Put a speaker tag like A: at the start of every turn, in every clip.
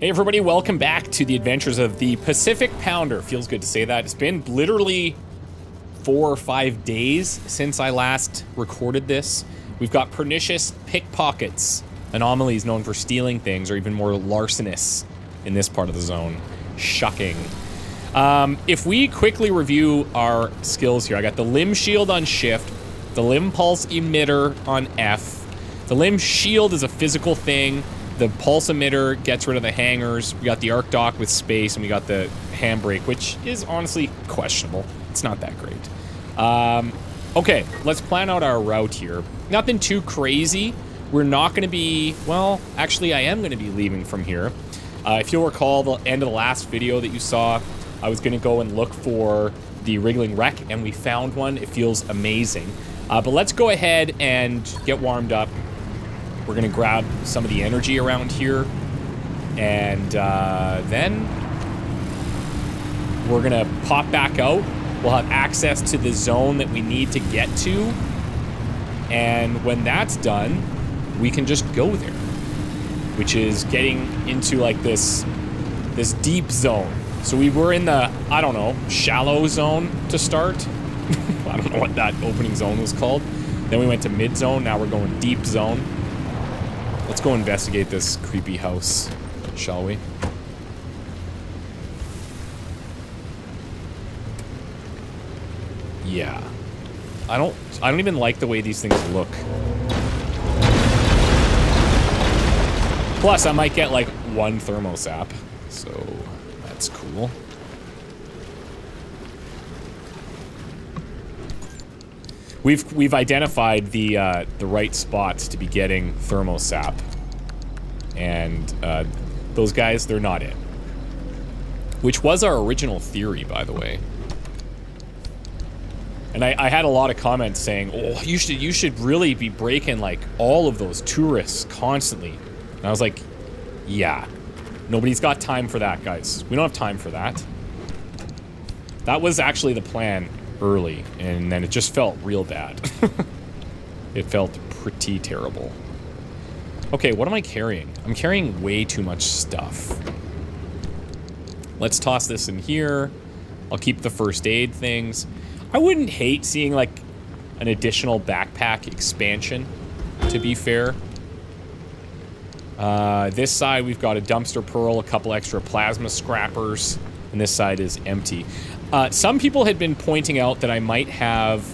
A: Hey everybody, welcome back to the adventures of the Pacific Pounder. Feels good to say that. It's been literally four or five days since I last recorded this. We've got pernicious pickpockets, anomalies known for stealing things, or even more larcenous in this part of the zone. Shocking. Um, if we quickly review our skills here, I got the LIM shield on shift, the LIM pulse emitter on F. The LIM shield is a physical thing. The pulse emitter gets rid of the hangers. We got the arc dock with space, and we got the handbrake, which is honestly questionable. It's not that great. Um, okay, let's plan out our route here. Nothing too crazy. We're not going to be, well, actually I am going to be leaving from here. Uh, if you'll recall the end of the last video that you saw, I was going to go and look for the wriggling wreck, and we found one. It feels amazing. Uh, but let's go ahead and get warmed up we're gonna grab some of the energy around here. And uh, then we're gonna pop back out. We'll have access to the zone that we need to get to. And when that's done, we can just go there. Which is getting into like this, this deep zone. So we were in the, I don't know, shallow zone to start. I don't know what that opening zone was called. Then we went to mid zone, now we're going deep zone. Go investigate this creepy house, shall we? Yeah. I don't I don't even like the way these things look. Plus, I might get like one thermosap, so that's cool. We've we've identified the uh, the right spots to be getting thermosap, and uh, those guys they're not in. Which was our original theory, by the way. And I, I had a lot of comments saying, "Oh, you should you should really be breaking like all of those tourists constantly." And I was like, "Yeah, nobody's got time for that, guys. We don't have time for that." That was actually the plan early, and then it just felt real bad. it felt pretty terrible. Okay, what am I carrying? I'm carrying way too much stuff. Let's toss this in here. I'll keep the first aid things. I wouldn't hate seeing, like, an additional backpack expansion, to be fair. Uh, this side, we've got a dumpster pearl, a couple extra plasma scrappers, and this side is empty. Uh, some people had been pointing out that I might have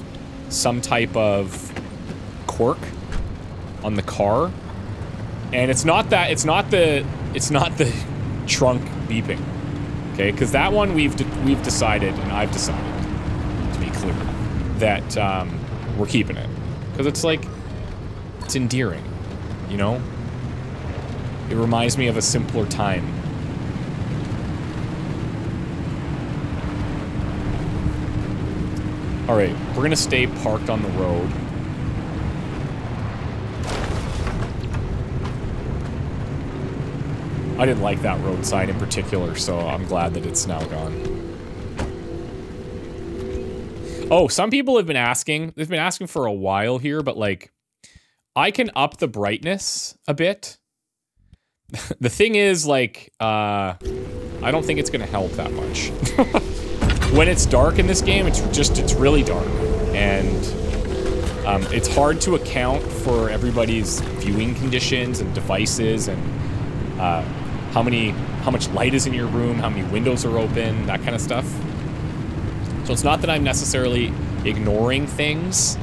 A: some type of quirk on the car. And it's not that, it's not the, it's not the trunk beeping. Okay, because that one we've, de we've decided, and I've decided, to be clear, that um, we're keeping it. Because it's like, it's endearing, you know? It reminds me of a simpler time Alright, we're gonna stay parked on the road. I didn't like that road sign in particular, so I'm glad that it's now gone. Oh, some people have been asking, they've been asking for a while here, but like, I can up the brightness a bit. the thing is, like, uh, I don't think it's gonna help that much. when it's dark in this game, it's just, it's really dark. And um, it's hard to account for everybody's viewing conditions and devices and uh, how many, how much light is in your room, how many windows are open, that kind of stuff. So it's not that I'm necessarily ignoring things,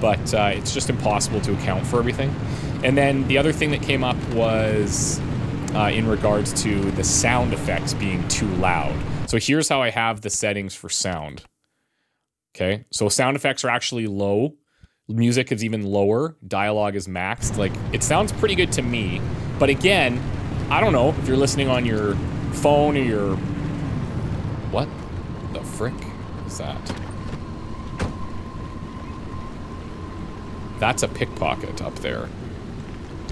A: but uh, it's just impossible to account for everything. And then the other thing that came up was uh, in regards to the sound effects being too loud. So here's how I have the settings for sound. Okay, so sound effects are actually low. Music is even lower. Dialogue is maxed. Like, it sounds pretty good to me. But again, I don't know if you're listening on your phone or your... What the frick is that? That's a pickpocket up there.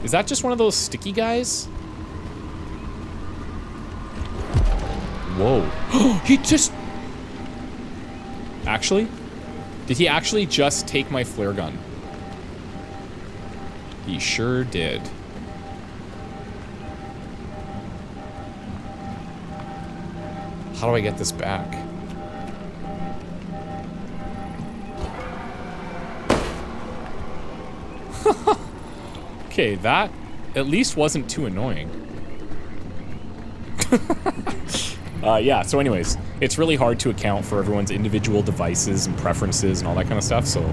A: Is that just one of those sticky guys? Whoa. he just... Actually? Did he actually just take my flare gun? He sure did. How do I get this back? okay, that at least wasn't too annoying. uh, yeah, so anyways, it's really hard to account for everyone's individual devices and preferences and all that kind of stuff, so...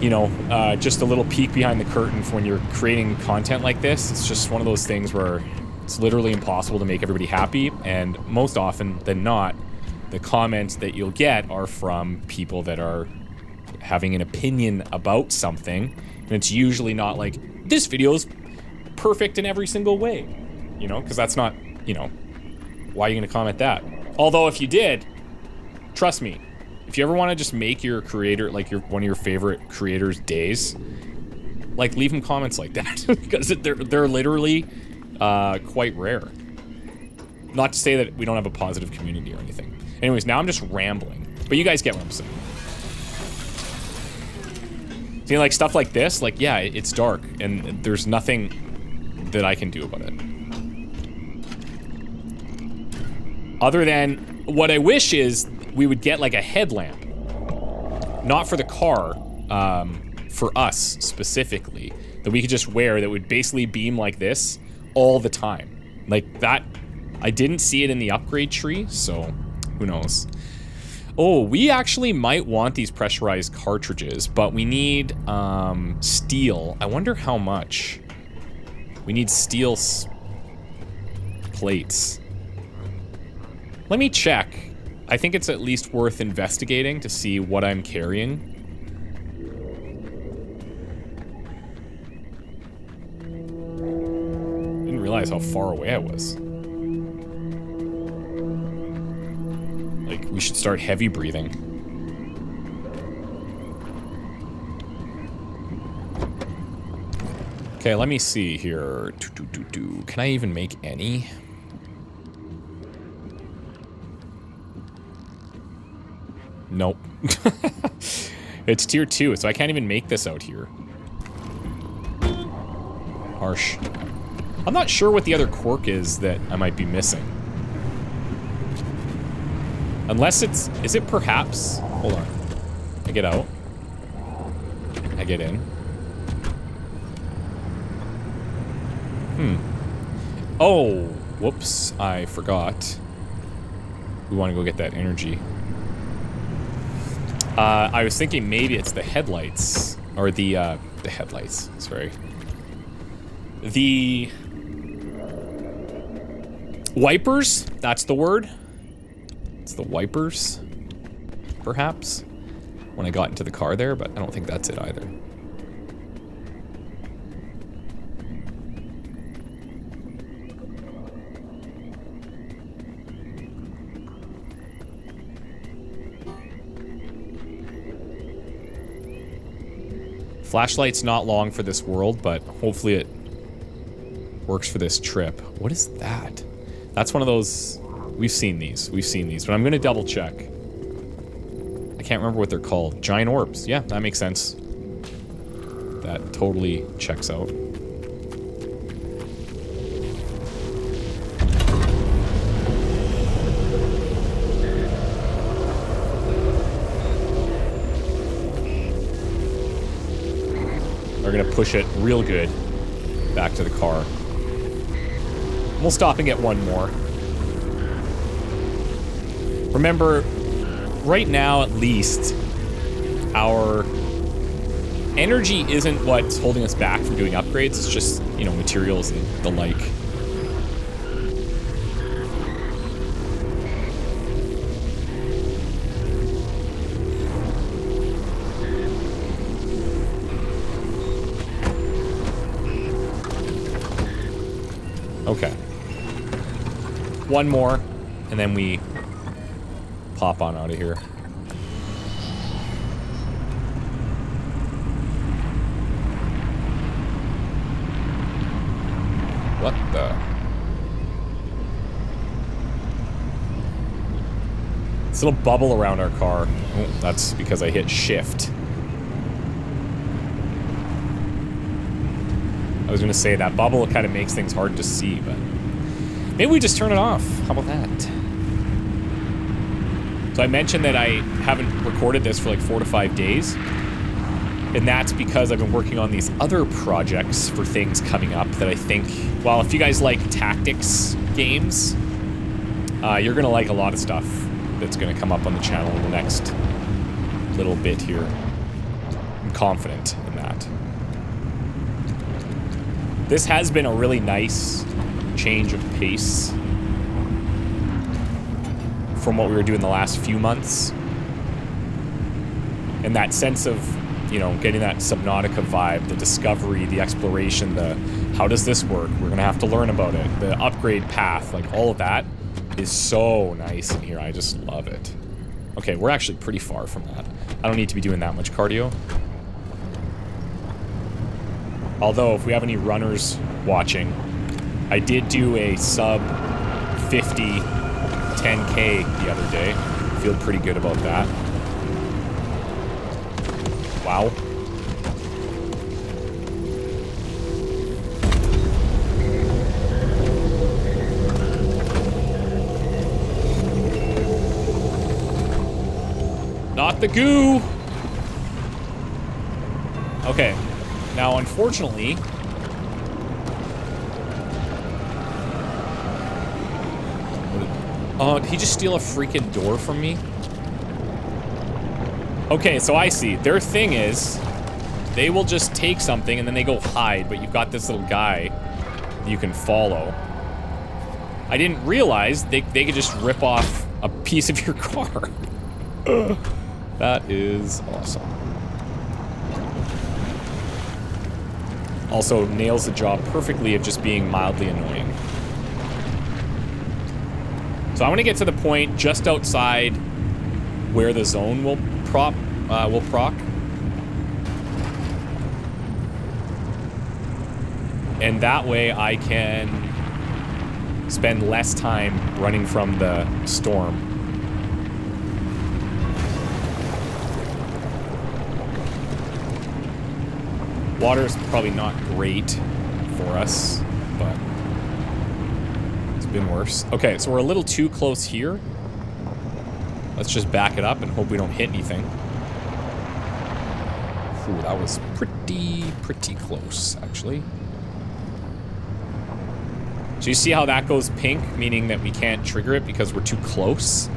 A: You know, uh, just a little peek behind the curtain for when you're creating content like this. It's just one of those things where it's literally impossible to make everybody happy, and most often than not, the comments that you'll get are from people that are having an opinion about something, and it's usually not like, this video is perfect in every single way, you know, because that's not, you know, why are you going to comment that? Although if you did, trust me, if you ever want to just make your creator, like your one of your favorite creators' days, like leave them comments like that because they're they're literally uh, quite rare. Not to say that we don't have a positive community or anything. Anyways, now I'm just rambling, but you guys get what I'm saying. See, like stuff like this, like yeah, it's dark and there's nothing that I can do about it. Other than what I wish is we would get like a headlamp. Not for the car, um, for us specifically, that we could just wear that would basically beam like this all the time. Like that, I didn't see it in the upgrade tree, so who knows. Oh, we actually might want these pressurized cartridges, but we need um, steel. I wonder how much. We need steel plates. Let me check. I think it's at least worth investigating to see what I'm carrying. Realize how far away I was. Like, we should start heavy breathing. Okay, let me see here. Can I even make any? Nope. it's tier 2, so I can't even make this out here. Harsh. I'm not sure what the other quirk is that I might be missing. Unless it's... Is it perhaps... Hold on. I get out. I get in. Hmm. Oh! Whoops. I forgot. We want to go get that energy. Uh, I was thinking maybe it's the headlights. Or the, uh, the headlights. Sorry. The... Wipers? That's the word. It's the wipers. Perhaps. When I got into the car there, but I don't think that's it either. Flashlight's not long for this world, but hopefully it works for this trip. What is that? That's one of those... We've seen these. We've seen these, but I'm going to double check. I can't remember what they're called. Giant orbs. Yeah, that makes sense. That totally checks out. We're gonna push it real good back to the car. We'll stop and get one more. Remember, right now at least, our energy isn't what's holding us back from doing upgrades. It's just, you know, materials and the like. One more, and then we pop on out of here. What the? This little bubble around our car. Oh, that's because I hit shift. I was gonna say that bubble kind of makes things hard to see, but Maybe we just turn it off. How about that? So I mentioned that I haven't recorded this for like four to five days. And that's because I've been working on these other projects for things coming up that I think, well, if you guys like tactics games, uh, you're going to like a lot of stuff that's going to come up on the channel in the next little bit here. I'm confident in that. This has been a really nice change of pace from what we were doing the last few months. And that sense of, you know, getting that Subnautica vibe, the discovery, the exploration, the how does this work? We're gonna have to learn about it. The upgrade path, like all of that is so nice in here. I just love it. Okay, we're actually pretty far from that. I don't need to be doing that much cardio. Although, if we have any runners watching, I did do a sub 50 10k the other day. Feel pretty good about that. Wow. Not the goo! Okay. Now, unfortunately, Oh, did he just steal a freaking door from me? Okay, so I see. Their thing is, they will just take something and then they go hide, but you've got this little guy you can follow. I didn't realize they, they could just rip off a piece of your car. that is awesome. Also nails the job perfectly of just being mildly annoying. So I want to get to the point just outside where the zone will prop uh, will proc. And that way I can spend less time running from the storm. Water is probably not great for us, been worse. Okay, so we're a little too close here. Let's just back it up and hope we don't hit anything. Ooh, that was pretty, pretty close, actually. So you see how that goes pink, meaning that we can't trigger it because we're too close?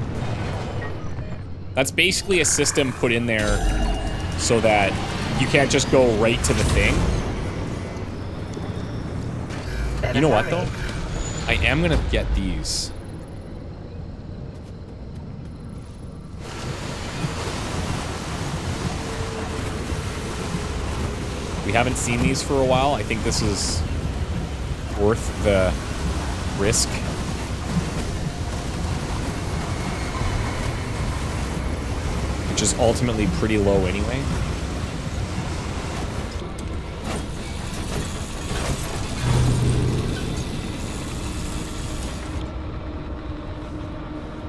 A: That's basically a system put in there so that you can't just go right to the thing. You know what, though? I am gonna get these. We haven't seen these for a while. I think this is worth the risk. Which is ultimately pretty low anyway.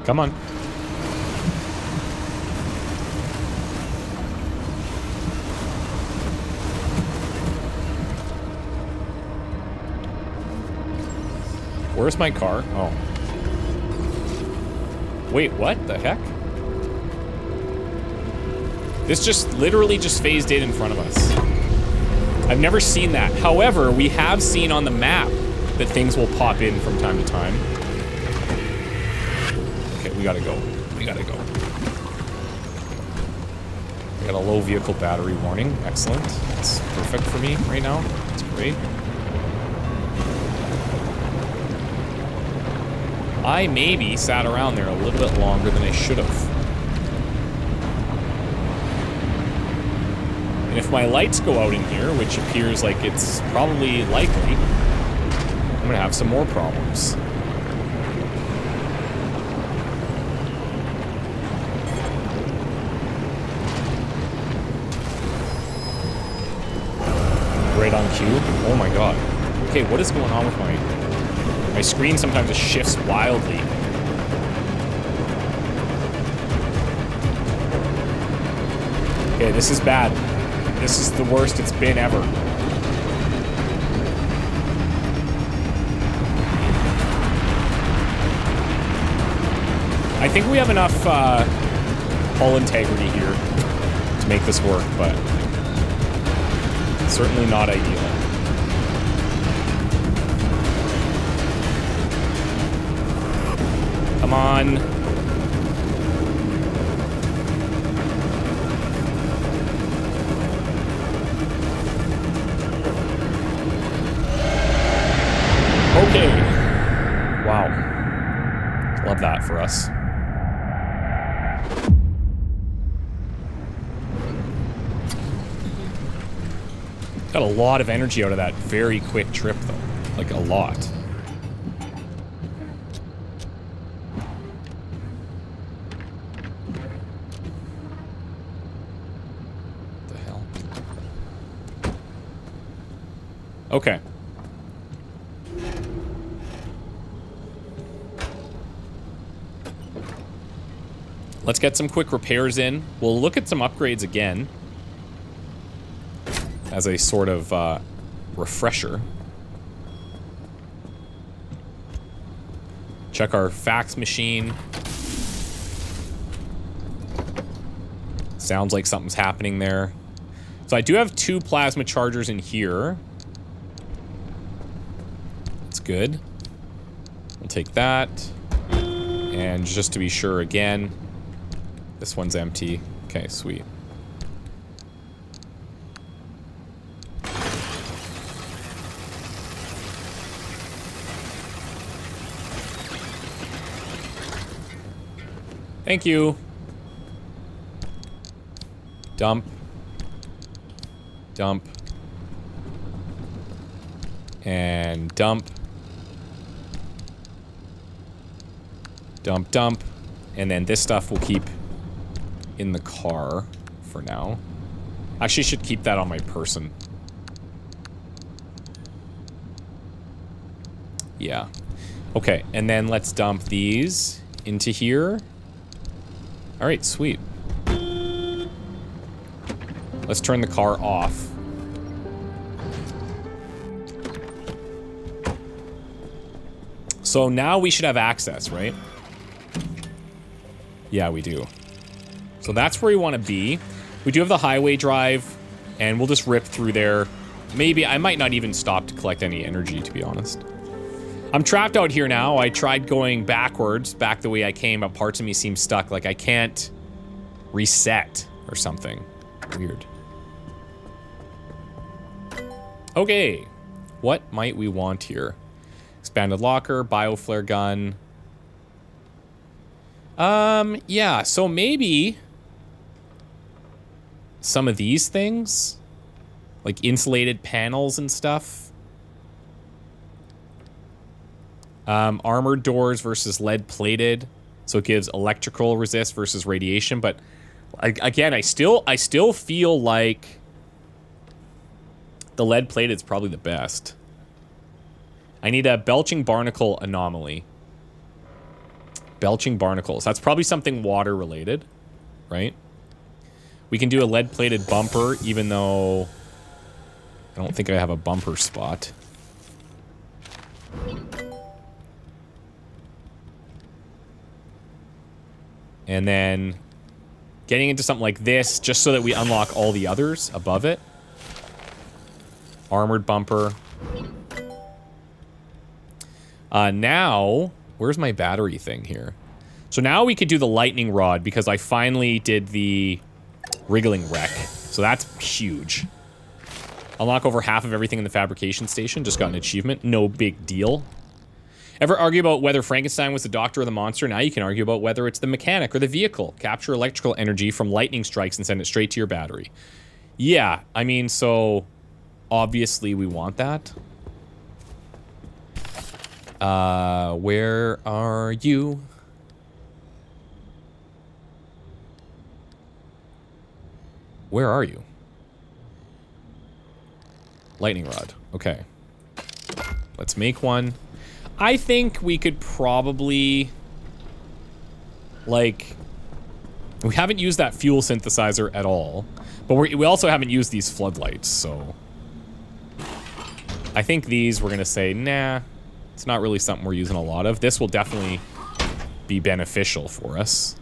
A: Come on. Where's my car? Oh. Wait, what the heck? This just literally just phased in in front of us. I've never seen that. However, we have seen on the map that things will pop in from time to time gotta go. We gotta go. I got a low vehicle battery warning. Excellent. That's perfect for me right now. That's great. I maybe sat around there a little bit longer than I should have. And if my lights go out in here, which appears like it's probably likely, I'm gonna have some more problems. Oh my god. Okay, what is going on with my... My screen sometimes just shifts wildly. Okay, this is bad. This is the worst it's been ever. I think we have enough uh, hull integrity here to make this work, but certainly not ideal. Come on. Okay. Wow. Love that for us. Got a lot of energy out of that very quick trip, though. Like, a lot. What the hell? Okay. Let's get some quick repairs in. We'll look at some upgrades again. As a sort of uh, refresher. Check our fax machine. Sounds like something's happening there. So I do have two plasma chargers in here. That's good. We'll take that. And just to be sure again, this one's empty. Okay, sweet. Thank you. Dump. Dump. And dump. Dump, dump. And then this stuff will keep in the car for now. Actually, should keep that on my person. Yeah. Okay, and then let's dump these into here. All right, sweet. Let's turn the car off. So now we should have access, right? Yeah, we do. So that's where we want to be. We do have the highway drive, and we'll just rip through there. Maybe, I might not even stop to collect any energy, to be honest. I'm trapped out here now. I tried going backwards, back the way I came, but parts of me seem stuck. Like I can't reset or something. Weird. Okay. What might we want here? Expanded locker, bioflare gun. Um, yeah, so maybe some of these things, like insulated panels and stuff. Um, armored doors versus lead plated, so it gives electrical resist versus radiation. But again, I still I still feel like the lead plated is probably the best. I need a belching barnacle anomaly. Belching barnacles. That's probably something water related, right? We can do a lead-plated bumper, even though I don't think I have a bumper spot. And then getting into something like this, just so that we unlock all the others above it. Armored bumper. Uh, now, where's my battery thing here? So now we could do the lightning rod because I finally did the Wriggling wreck. So that's huge. Unlock over half of everything in the fabrication station. Just got an achievement. No big deal. Ever argue about whether Frankenstein was the doctor or the monster? Now you can argue about whether it's the mechanic or the vehicle. Capture electrical energy from lightning strikes and send it straight to your battery. Yeah, I mean, so obviously we want that. Uh, where are you? Where are you? Lightning rod. Okay. Let's make one. I think we could probably... Like... We haven't used that fuel synthesizer at all. But we also haven't used these floodlights, so... I think these we're to say, nah, it's not really something we're using a lot of. This will definitely be beneficial for us.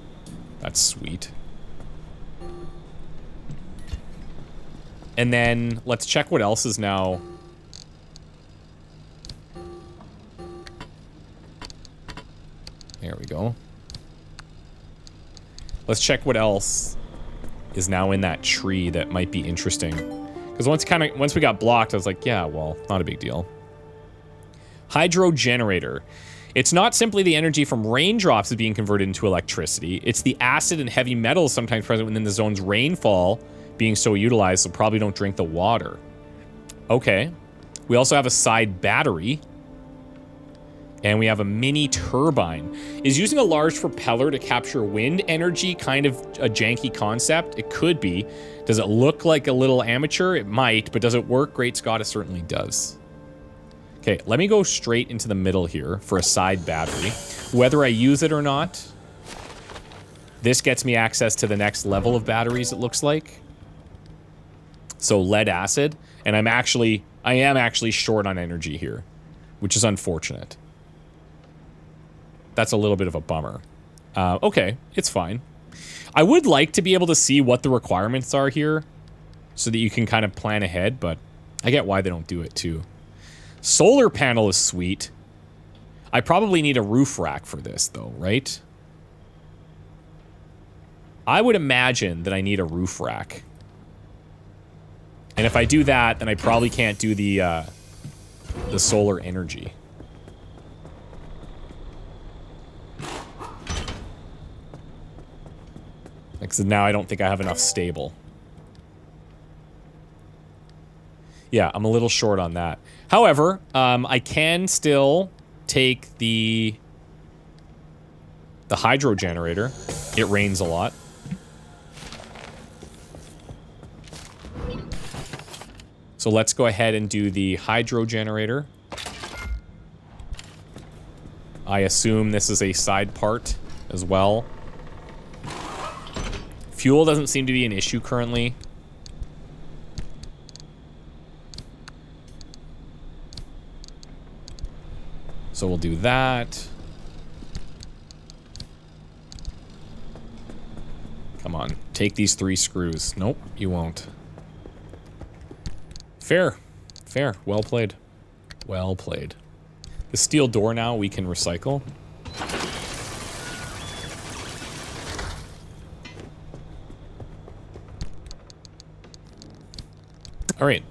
A: That's sweet. And then let's check what else is now. There we go. Let's check what else is now in that tree that might be interesting. Because once kind of once we got blocked, I was like, yeah, well, not a big deal. Hydro generator. It's not simply the energy from raindrops is being converted into electricity. It's the acid and heavy metals sometimes present within the zone's rainfall being so utilized, so probably don't drink the water. Okay. We also have a side battery. And we have a mini turbine. Is using a large propeller to capture wind energy kind of a janky concept? It could be. Does it look like a little amateur? It might, but does it work? Great Scott, it certainly does. Okay, let me go straight into the middle here for a side battery. Whether I use it or not, this gets me access to the next level of batteries, it looks like so lead acid, and I'm actually, I am actually short on energy here, which is unfortunate. That's a little bit of a bummer. Uh, okay, it's fine. I would like to be able to see what the requirements are here so that you can kind of plan ahead, but I get why they don't do it too. Solar panel is sweet. I probably need a roof rack for this though, right? I would imagine that I need a roof rack. And if I do that, then I probably can't do the, uh, the solar energy. So now I don't think I have enough stable. Yeah, I'm a little short on that. However, um, I can still take the the hydro generator. It rains a lot. So let's go ahead and do the hydro generator. I assume this is a side part as well. Fuel doesn't seem to be an issue currently. So we'll do that. Come on, take these three screws. Nope, you won't. Fair. Fair. Well played. Well played. The steel door now we can recycle. All right.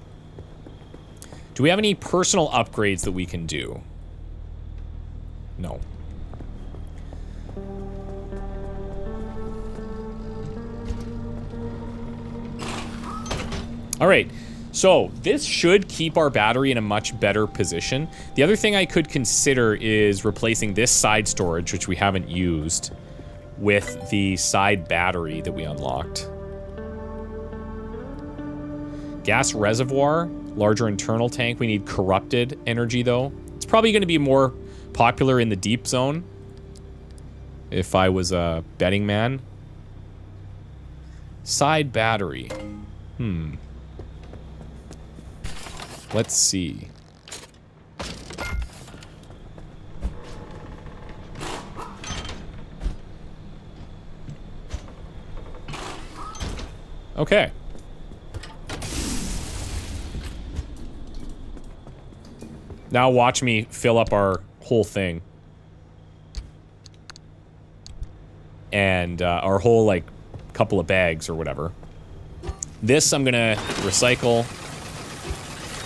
A: Do we have any personal upgrades that we can do? No. All right. So this should keep our battery in a much better position. The other thing I could consider is replacing this side storage, which we haven't used, with the side battery that we unlocked. Gas reservoir, larger internal tank. We need corrupted energy though. It's probably going to be more popular in the deep zone if I was a betting man. Side battery. Hmm. Let's see. Okay. Now watch me fill up our whole thing. And uh, our whole, like, couple of bags or whatever. This I'm gonna recycle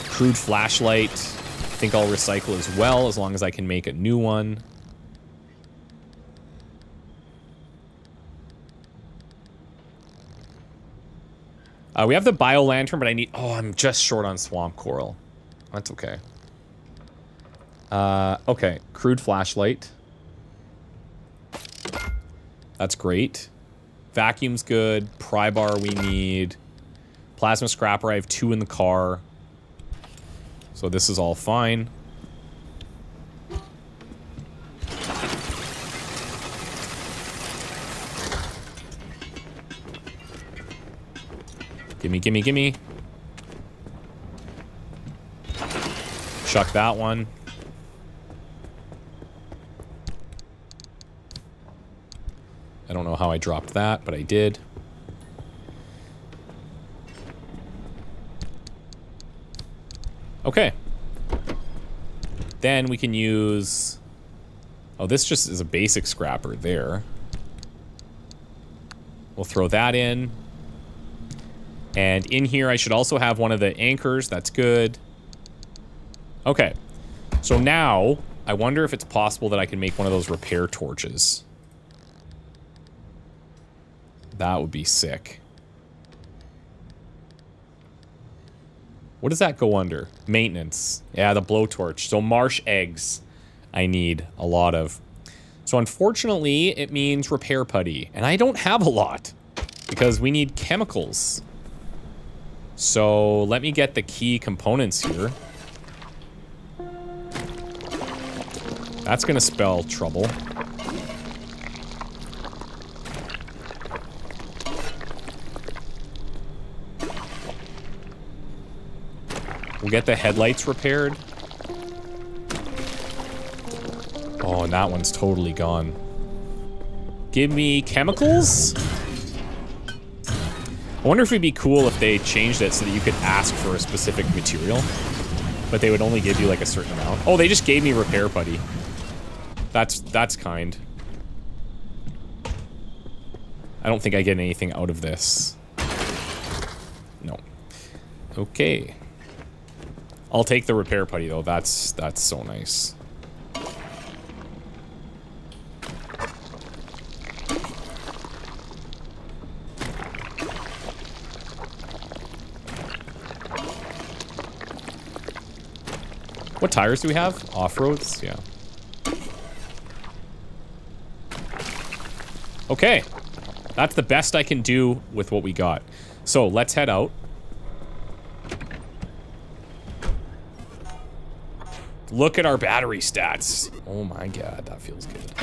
A: crude flashlight. I think I'll recycle as well, as long as I can make a new one. Uh, we have the bio lantern, but I need... Oh, I'm just short on swamp coral. That's okay. Uh, okay, crude flashlight. That's great. Vacuum's good. Pry bar we need. Plasma scrapper, I have two in the car. So this is all fine. Gimme, gimme, gimme. Chuck that one. Don't know how I dropped that, but I did. Okay. Then we can use... Oh, this just is a basic scrapper there. We'll throw that in. And in here, I should also have one of the anchors. That's good. Okay. So now, I wonder if it's possible that I can make one of those repair torches. That would be sick. What does that go under? Maintenance. Yeah, the blowtorch. So marsh eggs I need a lot of. So unfortunately, it means repair putty. And I don't have a lot because we need chemicals. So let me get the key components here. That's going to spell trouble. We'll get the headlights repaired. Oh, and that one's totally gone. Give me chemicals? I wonder if it'd be cool if they changed it so that you could ask for a specific material, but they would only give you like a certain amount. Oh, they just gave me repair putty. That's that's kind. I don't think I get anything out of this. No. Okay. I'll take the repair putty though. That's that's so nice. What tires do we have? Off-roads? Yeah. Okay. That's the best I can do with what we got. So, let's head out. Look at our battery stats. Oh my god, that feels good.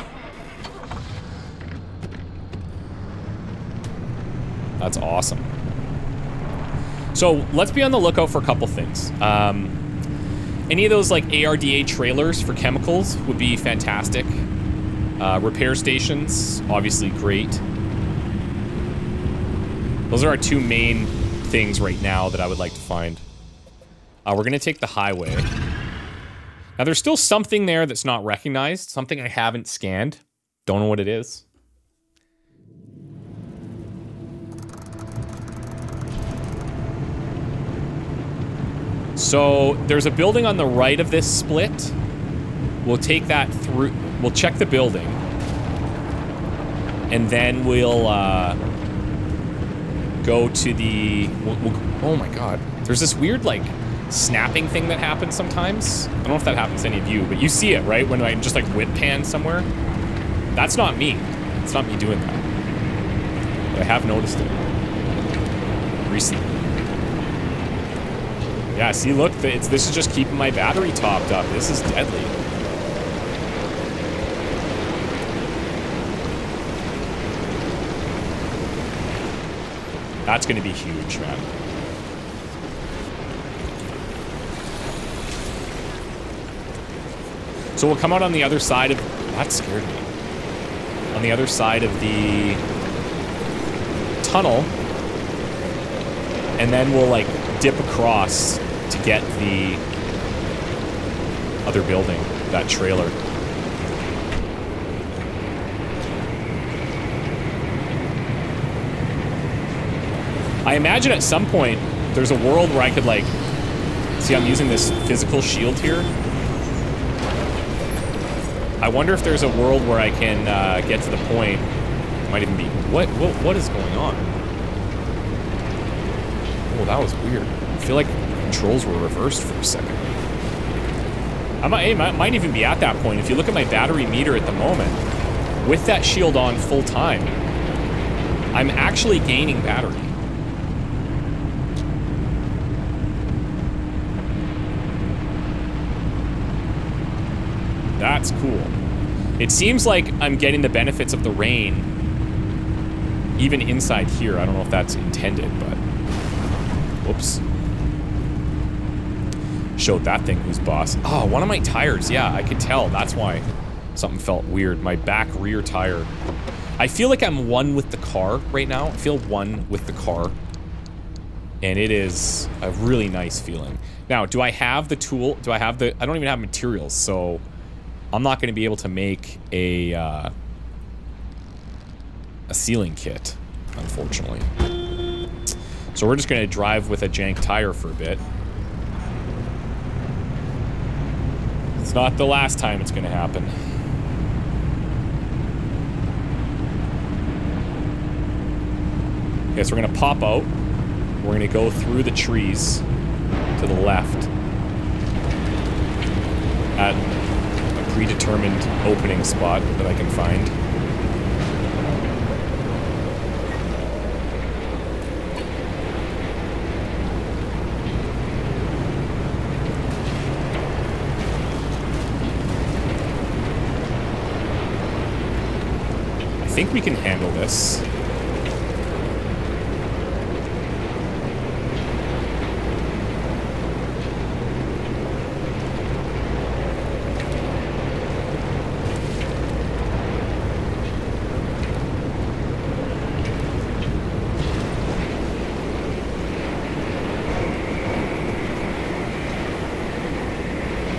A: That's awesome. So, let's be on the lookout for a couple things. Um, any of those like ARDA trailers for chemicals would be fantastic. Uh, repair stations, obviously great. Those are our two main things right now that I would like to find. Uh, we're to take the highway. Now, there's still something there that's not recognized. Something I haven't scanned. Don't know what it is. So there's a building on the right of this split. We'll take that through. We'll check the building. And then we'll uh, go to the... We'll, we'll, oh my god. There's this weird, like, snapping thing that happens sometimes. I don't know if that happens to any of you, but you see it, right? When I just, like, whip pan somewhere. That's not me. It's not me doing that. But I have noticed it. Recently. Yeah, see, look, it's, this is just keeping my battery topped up. This is deadly. That's going to be huge, man. So we'll come out on the other side of... That scared me. On the other side of the tunnel. And then we'll, like, dip across to get the other building, that trailer. I imagine at some point there's a world where I could like, see I'm using this physical shield here. I wonder if there's a world where I can uh, get to the point, might even be, what, what, what is going on? Oh, that was weird. I feel like controls were reversed for a second. I might, might, might even be at that point. If you look at my battery meter at the moment, with that shield on full time, I'm actually gaining battery. That's cool. It seems like I'm getting the benefits of the rain even inside here. I don't know if that's intended, but... Whoops showed that thing who's boss. Oh, one of my tires. Yeah, I could tell. That's why something felt weird. My back rear tire. I feel like I'm one with the car right now. I feel one with the car. And it is a really nice feeling. Now, do I have the tool? Do I have the... I don't even have materials, so... I'm not going to be able to make a... Uh, a sealing kit, unfortunately. So we're just going to drive with a jank tire for a bit. It's not the last time it's going to happen. Okay, so we're going to pop out. We're going to go through the trees to the left at predetermined opening spot that I can find. I think we can handle this.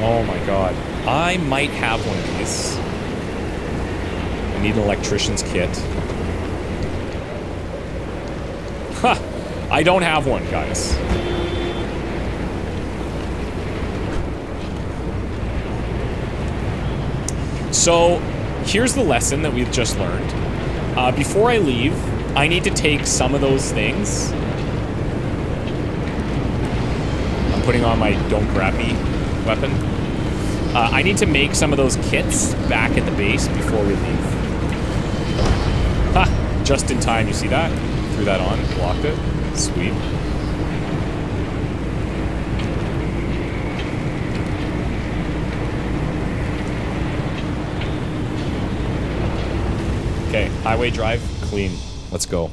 A: Oh my god. I might have one of these need an electrician's kit. Ha! I don't have one, guys. So, here's the lesson that we've just learned. Uh, before I leave, I need to take some of those things. I'm putting on my don't grab me weapon. Uh, I need to make some of those kits back at the base before we leave. Ha! Just in time, you see that? Threw that on, blocked it. Sweet. Okay, highway drive, clean. Let's go.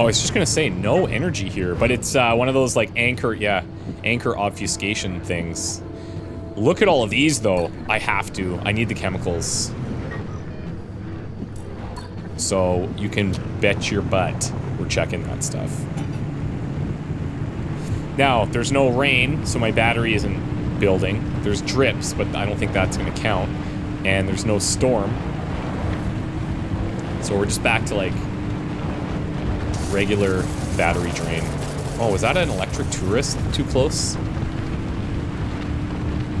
A: Oh, I was just gonna say no energy here, but it's uh, one of those like anchor, yeah, anchor obfuscation things. Look at all of these though. I have to. I need the chemicals. So you can bet your butt we're checking that stuff. Now, there's no rain, so my battery isn't building. There's drips, but I don't think that's gonna count. And there's no storm. So we're just back to like regular battery drain. Oh, was that an electric tourist too close? I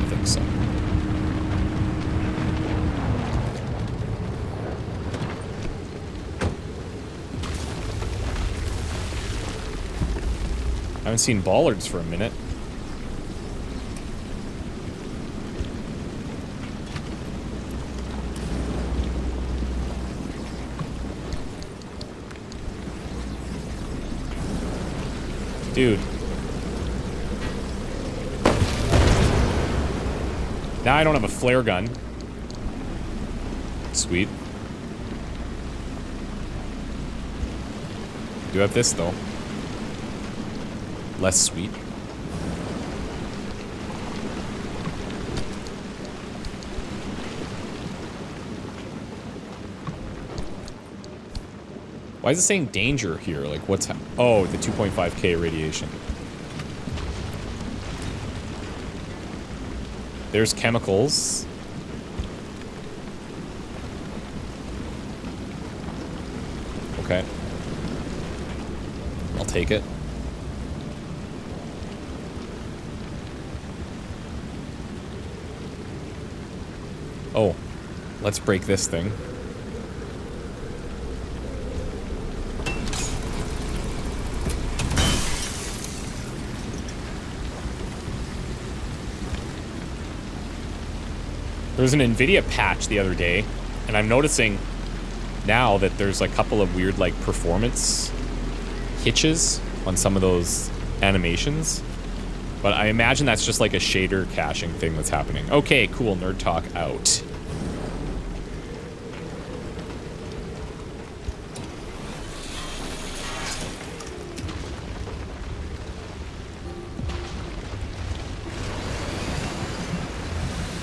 A: think so. I haven't seen bollards for a minute. Dude. Now I don't have a flare gun. Sweet. Do have this, though. Less sweet. Why is it saying danger here? Like, what's... oh, the 2.5k radiation. There's chemicals. Okay. I'll take it. Oh. Let's break this thing. There was an NVIDIA patch the other day, and I'm noticing now that there's a couple of weird, like, performance hitches on some of those animations. But I imagine that's just like a shader caching thing that's happening. Okay, cool. Nerd Talk out.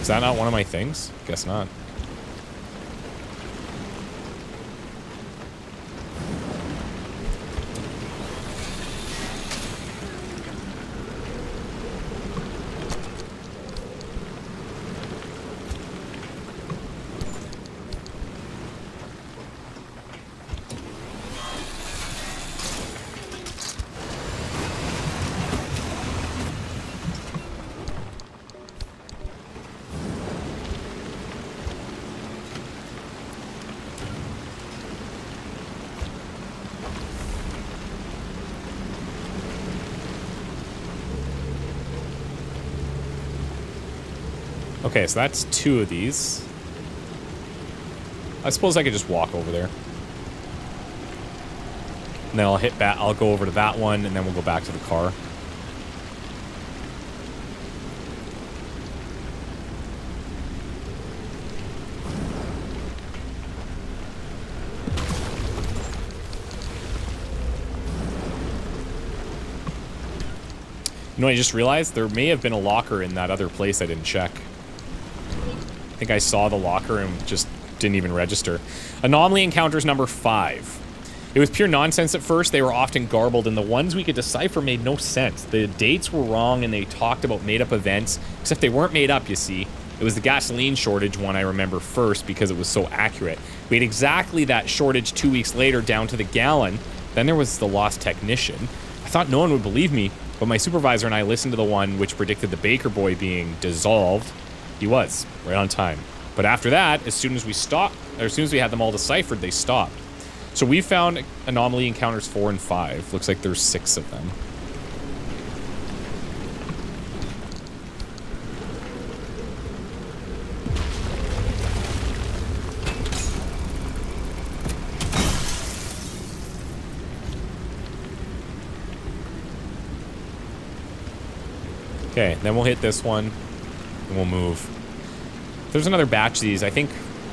A: Is that not one of my things? Guess not. Okay, so that's two of these. I suppose I could just walk over there. And then I'll hit that. I'll go over to that one, and then we'll go back to the car. You know, I just realized there may have been a locker in that other place I didn't check. I think I saw the locker and just didn't even register. Anomaly encounters number five. It was pure nonsense at first. They were often garbled, and the ones we could decipher made no sense. The dates were wrong, and they talked about made-up events, except they weren't made up, you see. It was the gasoline shortage one I remember first because it was so accurate. We had exactly that shortage two weeks later down to the gallon. Then there was the lost technician. I thought no one would believe me, but my supervisor and I listened to the one which predicted the Baker Boy being dissolved. He was, right on time. But after that, as soon as we stopped, or as soon as we had them all deciphered, they stopped. So we found anomaly encounters four and five. Looks like there's six of them. Okay, then we'll hit this one, and we'll move. If there's another batch of these, I think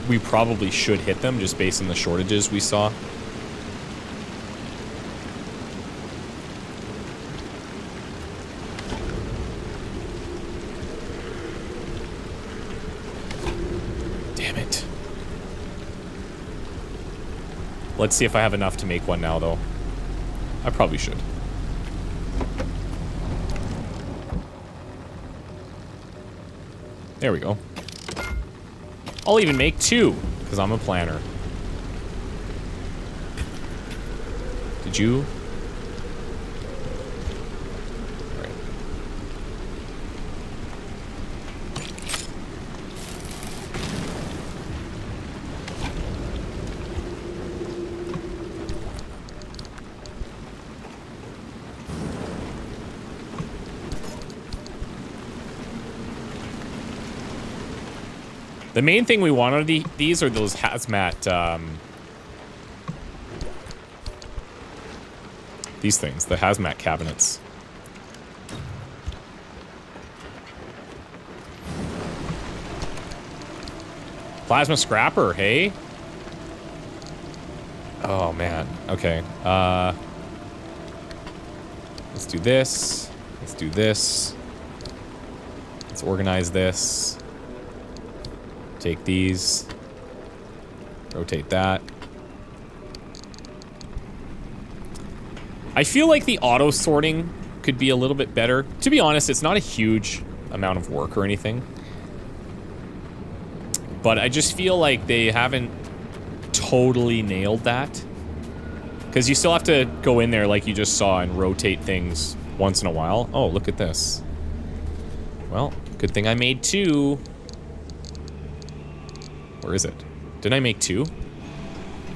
A: we probably should hit them just based on the shortages we saw. Damn it. Let's see if I have enough to make one now, though. I probably should. There we go. I'll even make two, because I'm a planner. Did you? Right. The main thing we want of the, these are those hazmat, um, these things, the hazmat cabinets. Plasma scrapper, hey? Oh, man. Okay. Uh, let's do this. Let's do this. Let's organize this. Take these. Rotate that. I feel like the auto sorting could be a little bit better. To be honest, it's not a huge amount of work or anything. But I just feel like they haven't totally nailed that. Because you still have to go in there like you just saw and rotate things once in a while. Oh, look at this. Well, good thing I made two. Where is it? Did I make two?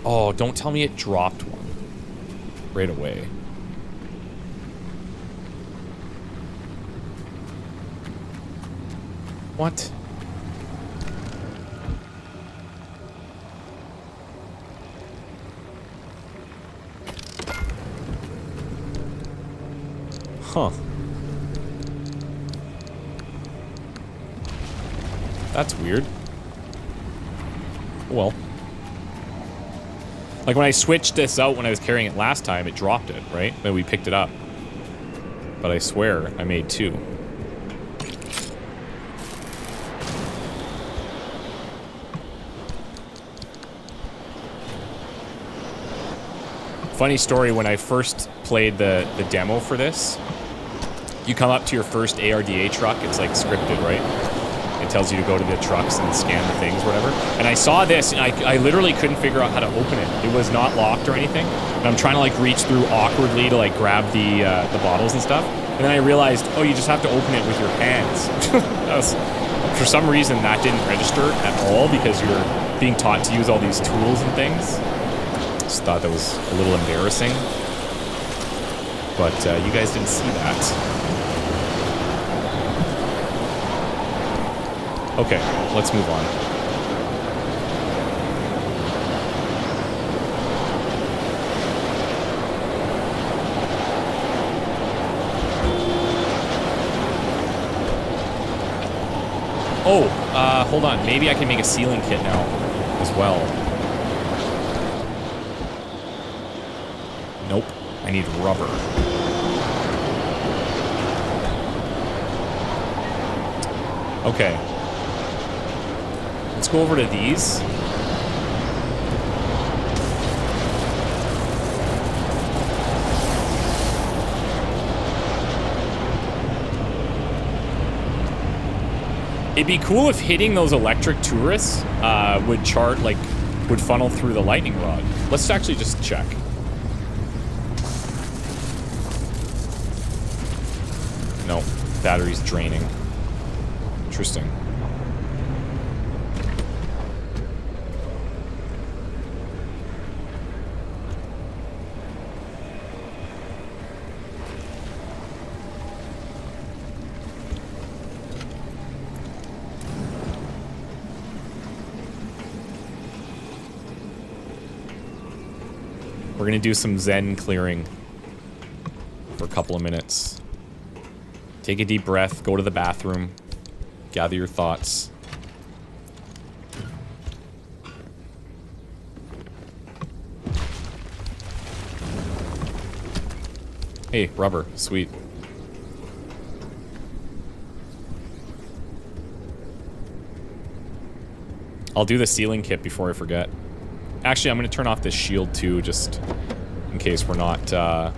A: Oh, don't tell me it dropped one. Right away. What? Huh. That's weird well. Like when I switched this out when I was carrying it last time, it dropped it, right? Then we picked it up. But I swear, I made two. Funny story, when I first played the, the demo for this, you come up to your first ARDA truck, it's like scripted, right? It tells you to go to the trucks and scan the things, whatever. And I saw this, and I, I literally couldn't figure out how to open it. It was not locked or anything. And I'm trying to like reach through awkwardly to like grab the uh, the bottles and stuff. And then I realized, oh, you just have to open it with your hands. was, for some reason, that didn't register at all because you're being taught to use all these tools and things. Just thought that was a little embarrassing. But uh, you guys didn't see that. Okay, let's move on. Oh, uh, hold on. Maybe I can make a sealing kit now as well. Nope. I need rubber. Okay. Let's go over to these. It'd be cool if hitting those electric tourists uh, would chart, like, would funnel through the lightning rod. Let's actually just check. No, battery's draining. Interesting. We're gonna do some Zen clearing for a couple of minutes. Take a deep breath, go to the bathroom, gather your thoughts. Hey, rubber, sweet. I'll do the sealing kit before I forget. Actually, I'm going to turn off this shield too, just in case we're not... Uh...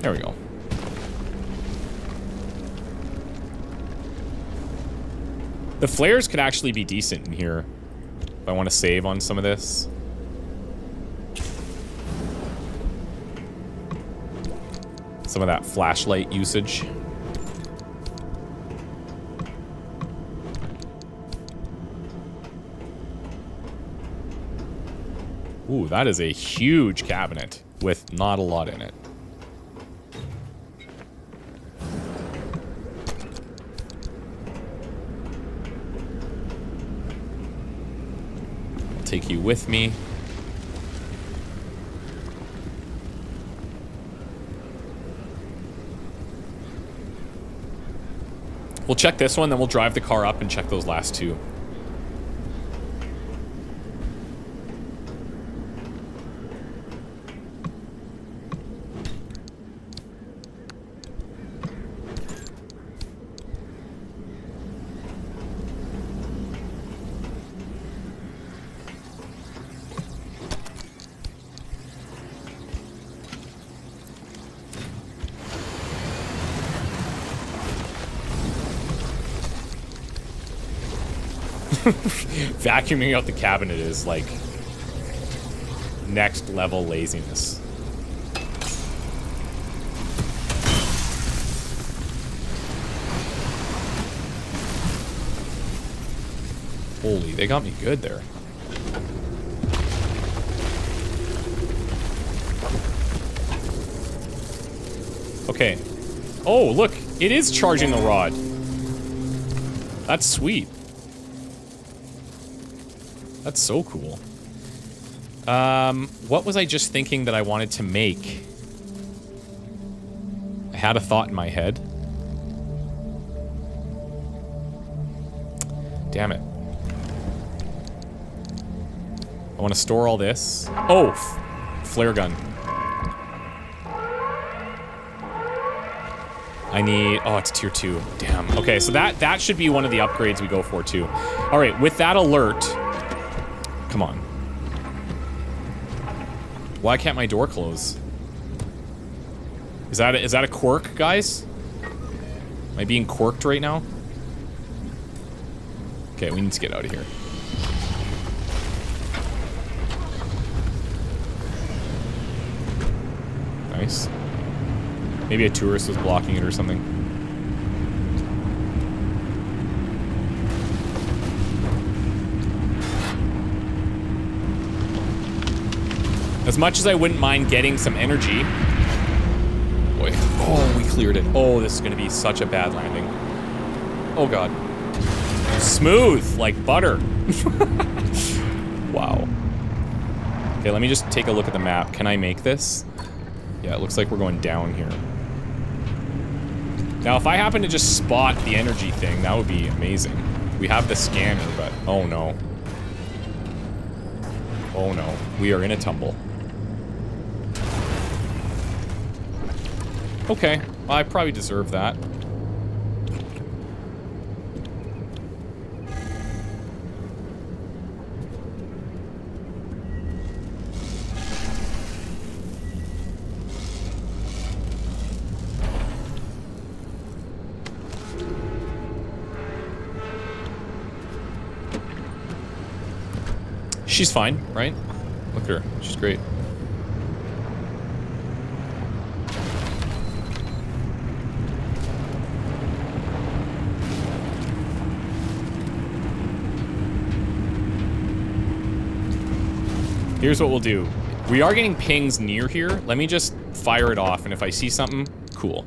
A: There we go. The flares could actually be decent in here. If I want to save on some of this. Some of that flashlight usage. Ooh, that is a huge cabinet with not a lot in it. I'll take you with me. We'll check this one, then we'll drive the car up and check those last two. Vacuuming out the cabinet is like next level laziness. Holy, they got me good there. Okay. Oh, look, it is charging the rod. That's sweet. That's so cool. Um, what was I just thinking that I wanted to make? I had a thought in my head. Damn it. I want to store all this. Oh! Flare gun. I need, oh, it's tier two. Damn. Okay, so that, that should be one of the upgrades we go for too. All right, with that alert, Why can't my door close? Is that a, is that a quirk, guys? Am I being quirked right now? Okay, we need to get out of here. Nice. Maybe a tourist was blocking it or something. As much as I wouldn't mind getting some energy. Boy. Oh, we cleared it. Oh, this is going to be such a bad landing. Oh, God. Smooth, like butter. wow. Okay, let me just take a look at the map. Can I make this? Yeah, it looks like we're going down here. Now, if I happen to just spot the energy thing, that would be amazing. We have the scanner, but oh no. Oh no. We are in a tumble. Okay, I probably deserve that. She's fine, right? Look at her. She's great. Here's what we'll do. We are getting pings near here. Let me just fire it off, and if I see something, cool.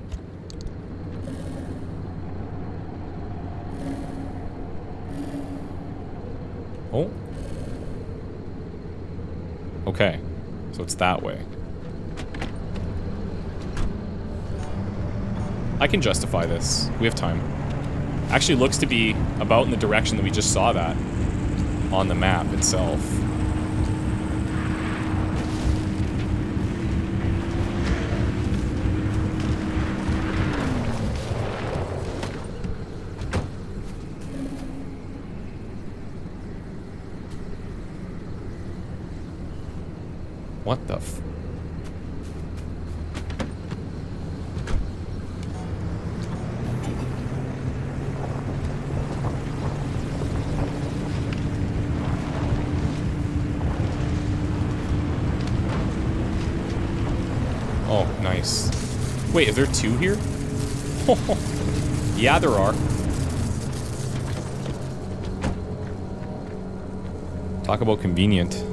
A: Oh. Okay. So it's that way. I can justify this. We have time. Actually looks to be about in the direction that we just saw that on the map itself. What the f- Oh, nice. Wait, is there two here? yeah, there are. Talk about convenient.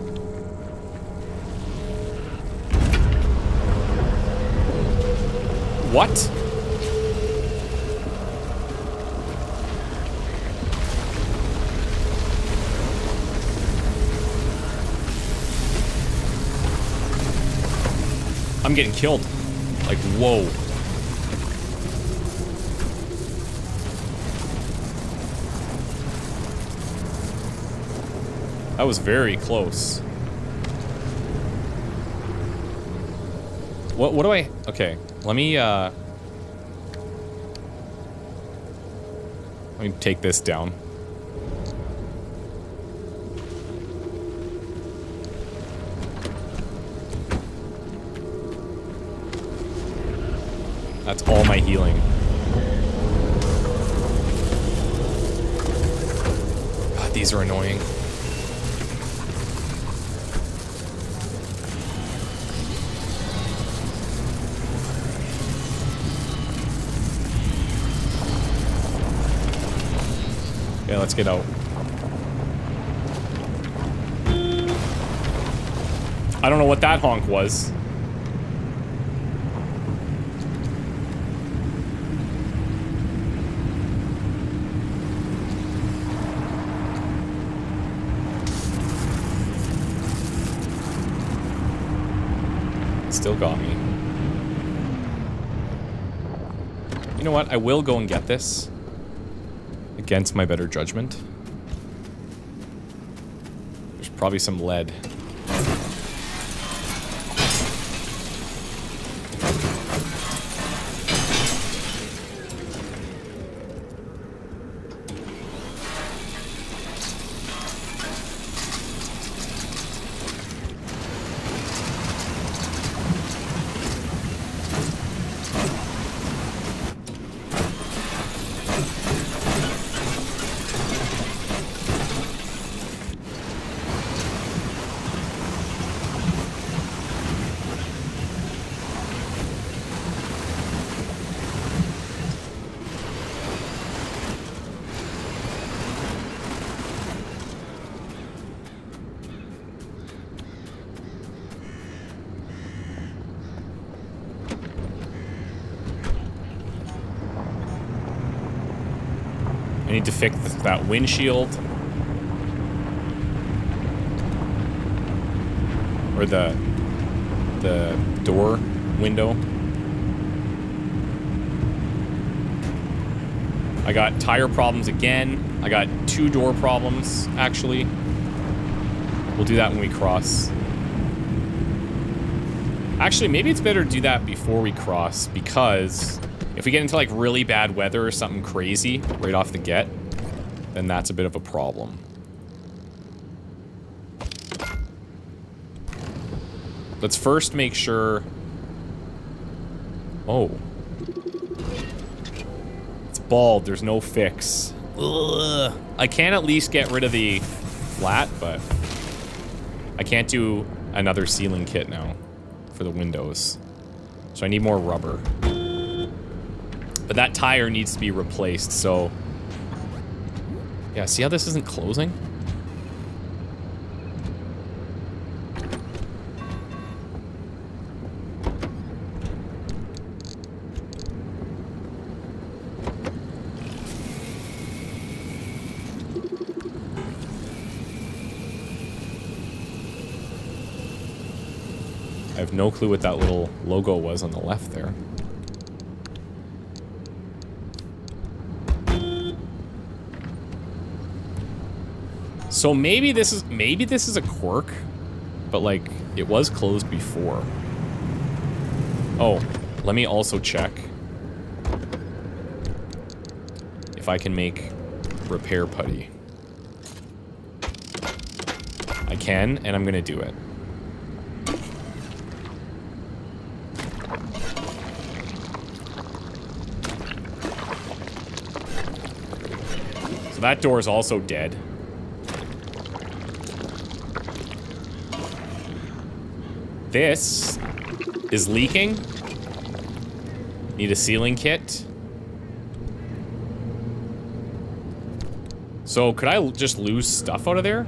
A: What? I'm getting killed. Like, whoa. That was very close. What, what do I... Okay, let me, uh... Let me take this down. That's all my healing. God, these are annoying. Let's get out. I don't know what that honk was. Still got me. You know what? I will go and get this against my better judgment. There's probably some lead. Fix that windshield. Or the the door window. I got tire problems again. I got two door problems, actually. We'll do that when we cross. Actually, maybe it's better to do that before we cross, because if we get into, like, really bad weather or something crazy right off the get, then that's a bit of a problem. Let's first make sure... Oh. It's bald. There's no fix. Ugh. I can at least get rid of the flat, but... I can't do another sealing kit now for the windows. So I need more rubber. But that tire needs to be replaced, so... Yeah, see how this isn't closing? I have no clue what that little logo was on the left there. So maybe this is maybe this is a quirk, but like it was closed before. Oh, let me also check if I can make repair putty. I can, and I'm gonna do it. So that door is also dead. This is leaking. Need a sealing kit. So could I just lose stuff out of there?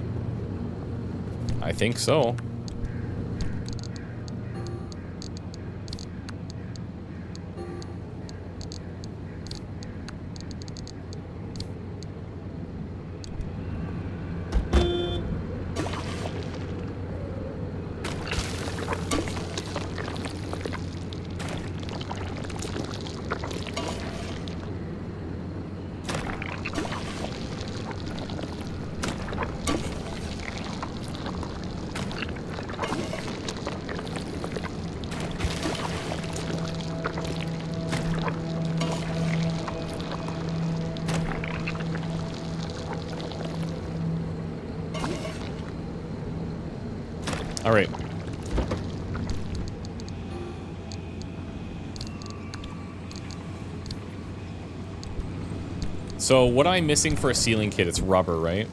A: I think so. So what I'm missing for a sealing kit, it's rubber, right?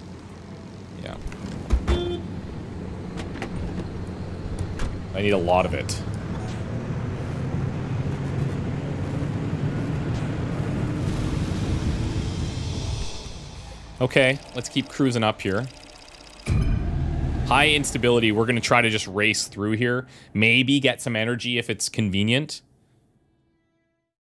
A: Yeah. I need a lot of it. Okay, let's keep cruising up here. High instability, we're gonna try to just race through here. Maybe get some energy if it's convenient.